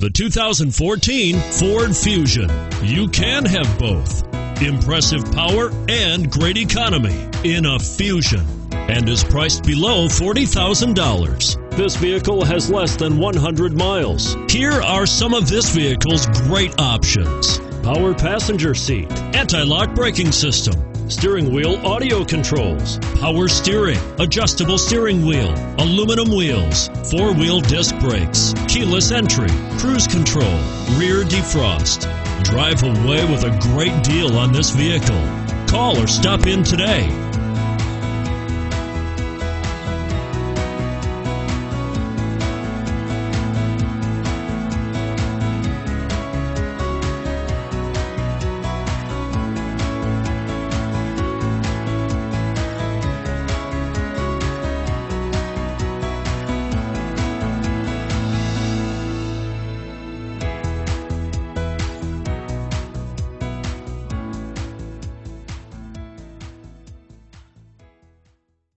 The 2014 Ford Fusion. You can have both. Impressive power and great economy in a Fusion and is priced below $40,000. This vehicle has less than 100 miles. Here are some of this vehicle's great options. Power passenger seat, anti-lock braking system, steering wheel audio controls, power steering, adjustable steering wheel, aluminum wheels, four wheel disc brakes, keyless entry, cruise control, rear defrost. Drive away with a great deal on this vehicle. Call or stop in today.